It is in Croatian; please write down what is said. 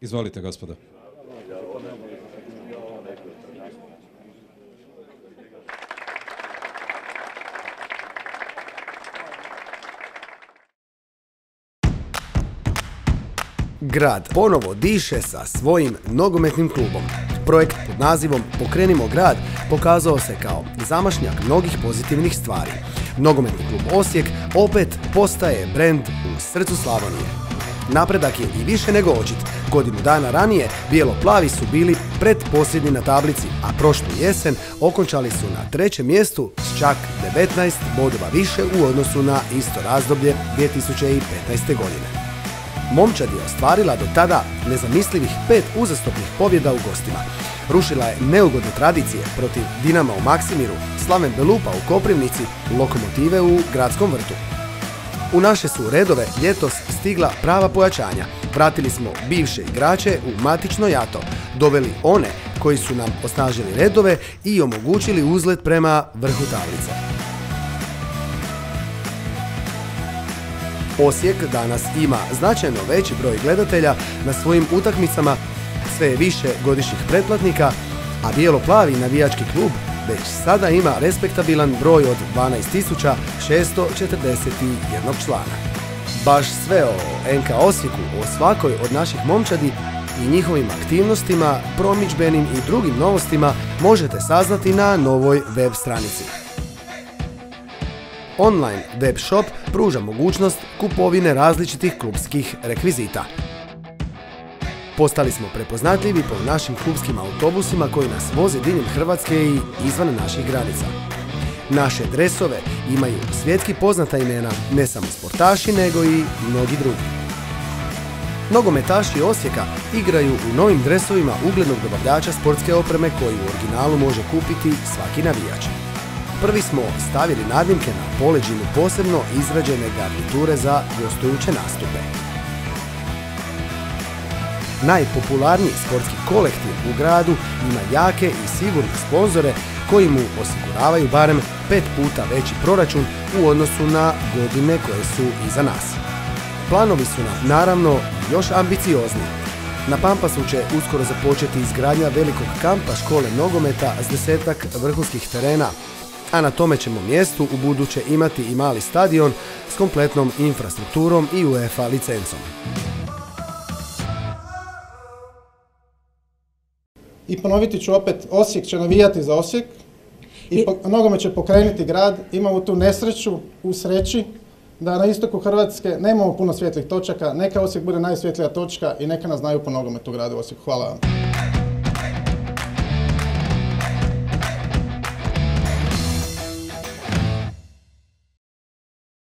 Izvolite, gospodo. Grad ponovo diše sa svojim nogometnim klubom. Projekt pod nazivom Pokrenimo grad pokazao se kao zamašnjak mnogih pozitivnih stvari. Nogometni klub Osijek opet postaje brend u srcu Slavonije. Napredak je i više nego očit. Godinu dana ranije bijelo-plavi su bili predposljednji na tablici, a prošlu jesen okončali su na trećem mjestu s čak 19 bodova više u odnosu na isto razdoblje 2015. godine. Momčad je ostvarila do tada nezamislivih pet uzastopnih pobjeda u gostima. Rušila je neugodne tradicije protiv Dinama u Maksimiru, Slaven Belupa u Koprivnici, Lokomotive u Gradskom vrtu. U naše su redove ljetos stigla prava pojačanja. Vratili smo bivše igrače u matično jato, doveli one koji su nam osnažili redove i omogućili uzlet prema vrhu tablice. Osijek danas ima značajno veći broj gledatelja na svojim utakmicama, sve više godišnjih pretplatnika, a bijelo-plavi navijački klub već sada ima respektabilan broj od 12.641 člana. Baš sve o NK Osijeku, o svakoj od naših momčadi i njihovim aktivnostima, promičbenim i drugim novostima možete saznati na novoj web stranici. Online web shop pruža mogućnost kupovine različitih klubskih rekvizita. Postali smo prepoznatljivi po našim klubskim autobusima koji nas voze diljem Hrvatske i izvan naših granica. Naše dresove imaju svjetski poznata imena ne samo sportaši nego i mnogi drugi. Nogometaši Osijeka igraju u novim dresovima uglednog dobavljača sportske opreme koji u originalu može kupiti svaki navijač. Prvi smo stavili nadimke na poleđinu posebno izrađene garniture za gostujuće nastupe. Najpopularniji sportski kolektiv u gradu ima jake i sigurne sponzore koji mu osiguravaju barem pet puta veći proračun u odnosu na godine koje su iza nas. Planovi su nam naravno još ambiciozniji. Na Pampasu će uskoro započeti izgradnja velikog kampa škole nogometa s desetak vrhunskih terena, a na tome ćemo mjestu u buduće imati i mali stadion s kompletnom infrastrukturom i UEFA licencom. I ponoviti ću opet, Osijek će navijati za Osijek i nogome će pokrenuti grad. Imamo tu nesreću u sreći da na istoku Hrvatske nemamo puno svjetlih točaka. Neka Osijek bude najsvjetlija točka i neka nas znaju po nogometu gradu Osijek. Hvala vam.